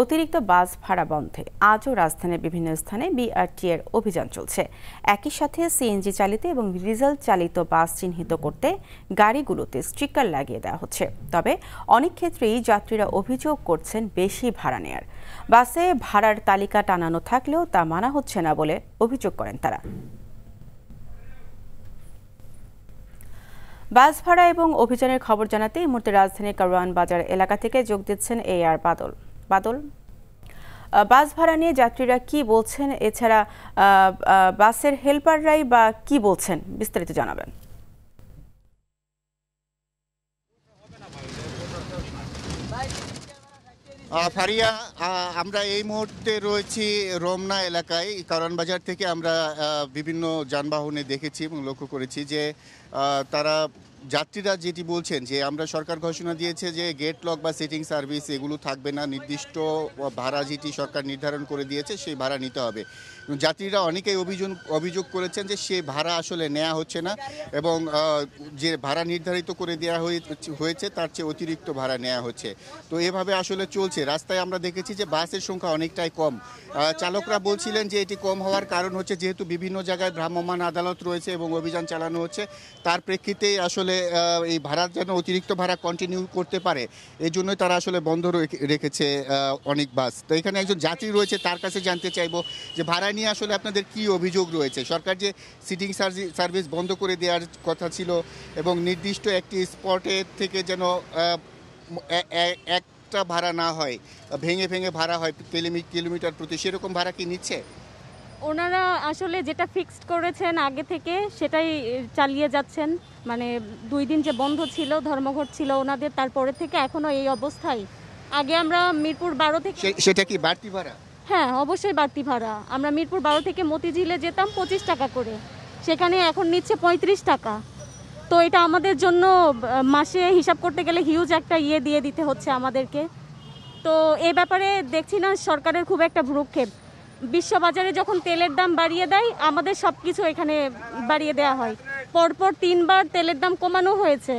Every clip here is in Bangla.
অতিরিক্ত বাস ভাড়া বন্ধে। আজও রাজধানীর বিভিন্ন স্থানে বিআরটি এর অভিযান চলছে। একই সাথে সিএনজি চালিত এবং ডিজেল চালিত বাস চিহ্নিত করতে গাড়িগুলোতে স্টিকার লাগিয়ে দেওয়া হচ্ছে। তবে অনেক ক্ষেত্রেই যাত্রীরা অভিযোগ করছেন বেশি ভাড়া নেয়ার। বাসে ভাড়ার তালিকা টানানো থাকলেও তা মানা হচ্ছে না বলে অভিযোগ করেন তারা। বাস ভাড়া এবং অভিযানের খবর জানাতে এই মুহূর্তে রাজধানীর কারওয়ান বাজার এলাকা থেকে যোগ দিচ্ছেন এ আর বাদল। বাদল। বাস ভাড়া নিয়ে যাত্রীরা কি বলছেন? এছাড়া বাসের হেল্পাররাই বা কি বলছেন? বিস্তারিত জানাবেন। ফারিয়া আমরা এই মুহূর্তে রয়েছি রমনা এলাকায়। কারণ বাজার থেকে আমরা বিভিন্ন যানবাহনে দেখেছি এবং লক্ষ্য করেছি যে তারা যাত্রীরা যেটি বলছেন যে আমরা সরকার ঘোষণা দিয়েছে যে গেট লক বা সিটিং সার্ভিস এগুলো থাকবে না, নির্দিষ্ট ভাড়া যেটি সরকার নির্ধারণ করে দিয়েছে সেই ভাড়া নিতে হবে। যাত্রীরা অনেকেই অভিযোগ অভিযোগ করেছেন যে সে ভাড়া আসলে নেওয়া হচ্ছে না এবং যে ভাড়া নির্ধারিত করে দেওয়া হয়েছে তার চেয়ে অতিরিক্ত ভাড়া নেওয়া হচ্ছে। তো এভাবে আসলে চলছে। রাস্তায় আমরা দেখেছি যে বাসের সংখ্যা অনেকটাই কম। চালকরা বলছিলেন যে এটি কম হওয়ার কারণ হচ্ছে যেহেতু বিভিন্ন জায়গায় ভ্রাম্যমাণ আদালত রয়েছে এবং অভিযান চালানো হচ্ছে, তার প্রেক্ষিতেই আসলে এই ভাড়া যেন অতিরিক্ত ভাড়া কন্টিনিউ করতে পারে, এই জন্যই তারা আসলে বন্ধ রেখেছে অনেক বাস তো এখানে একজন যাত্রী রয়েছে, তার কাছে জানতে চাইব যে ভাড়া নিয়ে আসলে আপনাদের কি অভিযোগ রয়েছে? সরকার যে সিটিং সার্ভিস বন্ধ করে দেওয়ার কথা ছিল এবং নির্দিষ্ট একটি স্পটে থেকে যেন একটা ভাড়া না হয়, ভেঙে ভেঙে ভাড়া হয় কিলোমিটার প্রতি, সেরকম ভাড়া কি নিচ্ছে? ওনারা আসলে যেটা ফিক্সড করেছেন আগে থেকে সেটাই চালিয়ে যাচ্ছেন। মানে দুই দিন যে বন্ধ ছিল ধর্মঘট ছিল ওনাদের তারপরে থেকে এখনও এই অবস্থায়। আগে আমরা মিরপুর বারো থেকে সেটা কি বাড়তি ভাড়া? হ্যাঁ অবশ্যই বাড়তি ভাড়া। আমরা মিরপুর বারো থেকে মতিঝিলে যেতাম পঁচিশ টাকা করে। সেখানে এখন নিচ্ছে পঁয়ত্রিশ টাকা। তো এটা আমাদের জন্য মাসে হিসাব করতে গেলে হিউজ একটা ইয়ে দিয়ে দিতে হচ্ছে আমাদেরকে। তো এ ব্যাপারে দেখছি না সরকারের খুব একটা ভ্রুক্ষেপ। বিশ্ববাজারে যখন তেলের দাম বাড়িয়ে দেয়, আমাদের সব কিছু এখানে বাড়িয়ে দেওয়া হয়। পরপর তিনবার তেলের দাম কমানো হয়েছে।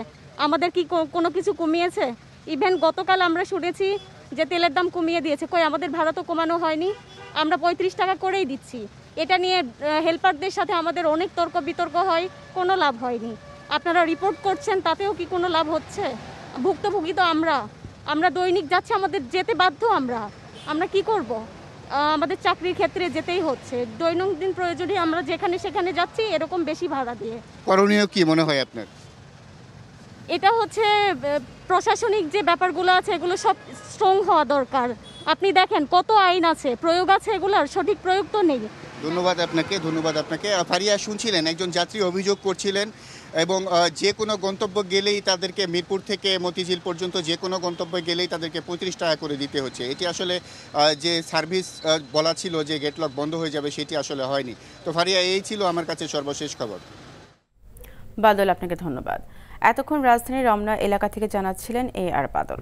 আমাদের কি কোনো কিছু কমিয়েছে? ইভেন গতকাল আমরা শুনেছি যে তেলের দাম কমিয়ে দিয়েছে। কই, আমাদের ভাড়া তো কমানো হয়নি। আমরা পঁয়ত্রিশ টাকা করেই দিচ্ছি। এটা নিয়ে হেল্পারদের সাথে আমাদের অনেক তর্ক বিতর্ক হয়, কোনো লাভ হয়নি। আপনারা রিপোর্ট করছেন, তাতেও কি কোনো লাভ হচ্ছে? ভুক্তভোগী তো আমরা। আমরা দৈনিক যাচ্ছি, আমাদের যেতে বাধ্য আমরা। আমরা কি করব? আমাদের চাকরির ক্ষেত্রে যেতেই হচ্ছে। দৈনন্দিন প্রয়োজনে আমরা যেখানে সেখানে যাচ্ছি এরকম বেশি ভাড়া দিয়ে। করণীয় কি মনে হয় আপনার? এটা হচ্ছে প্রশাসনিক যে ব্যাপারগুলো আছে এগুলো সব স্ট্রং হওয়া দরকার। আপনি দেখেন কত আইন আছে প্রয়োগ আছে এগুলোর সঠিক প্রয়োগ তো নেই। ধন্যবাদ আপনাকে ধন্যবাদ আপনাকে। ফারিয়া, শুনছিলেন, একজন যাত্রী অভিযোগ করছিলেন এবং যে কোনো গন্তব্য গেলেই তাদেরকে মিরপুর থেকে মতিঝিল পর্যন্ত যে কোনো গন্তব্যে গেলেই তাদেরকে পঁয়ত্রিশ টাকা করে দিতে হচ্ছে। এটি আসলে যে সার্ভিস বলা ছিল যে গেটলক বন্ধ হয়ে যাবে সেটি আসলে হয়নি। তো ফারিয়া, এই ছিল আমার কাছে সর্বশেষ খবর। বাদল, আপনাকে ধন্যবাদ। এতক্ষণ রাজধানীর রমনা এলাকা থেকে জানাচ্ছিলেন এ আর বাদল।